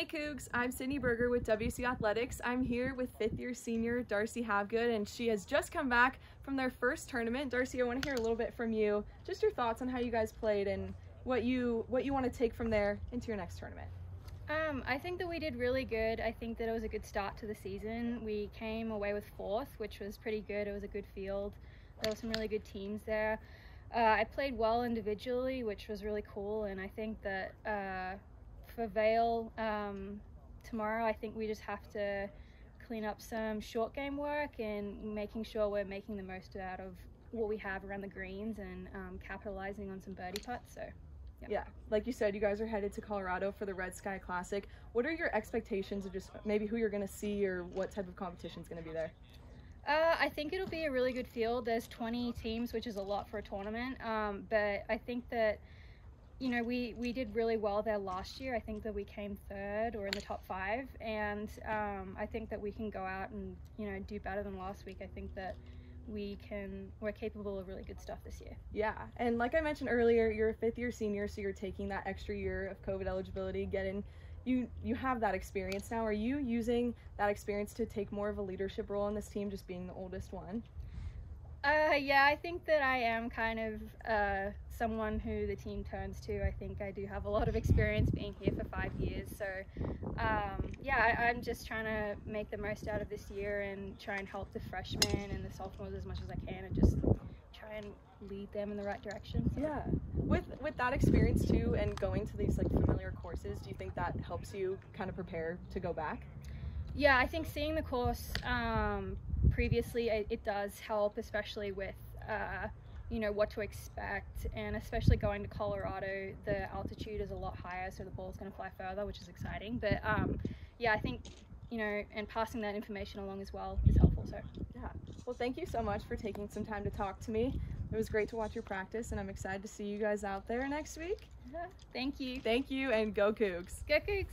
Hey Cougs, I'm Sydney Berger with WC Athletics. I'm here with fifth year senior Darcy Habgood and she has just come back from their first tournament. Darcy, I want to hear a little bit from you, just your thoughts on how you guys played and what you what you want to take from there into your next tournament. Um, I think that we did really good. I think that it was a good start to the season. We came away with fourth, which was pretty good. It was a good field. There were some really good teams there. Uh, I played well individually, which was really cool, and I think that uh, for Vail um, tomorrow, I think we just have to clean up some short game work and making sure we're making the most out of what we have around the greens and um, capitalizing on some birdie putts. So. Yeah, like you said, you guys are headed to Colorado for the Red Sky Classic. What are your expectations of just maybe who you're going to see or what type of competition is going to be there? Uh, I think it'll be a really good field. There's 20 teams, which is a lot for a tournament. Um, but I think that, you know, we, we did really well there last year. I think that we came third or in the top five. And um, I think that we can go out and, you know, do better than last week. I think that we can we're capable of really good stuff this year. Yeah, and like I mentioned earlier, you're a fifth year senior, so you're taking that extra year of COVID eligibility, getting you you have that experience now. Are you using that experience to take more of a leadership role in this team, just being the oldest one? Uh, yeah, I think that I am kind of uh, someone who the team turns to. I think I do have a lot of experience being here for five years. So, um, yeah, I, am just trying to make the most out of this year and try and help the freshmen and the sophomores as much as I can and just try and lead them in the right direction. So. Yeah. With with that experience too and going to these like familiar courses, do you think that helps you kind of prepare to go back? Yeah, I think seeing the course um, previously, it, it, does help, especially with uh, you know what to expect, and especially going to Colorado, the altitude is a lot higher, so the ball's going to fly further, which is exciting. But um, yeah, I think you know, and passing that information along as well is helpful. So yeah, well, thank you so much for taking some time to talk to me. It was great to watch your practice, and I'm excited to see you guys out there next week. Yeah, thank you. Thank you, and go Cougs. Go Cougs.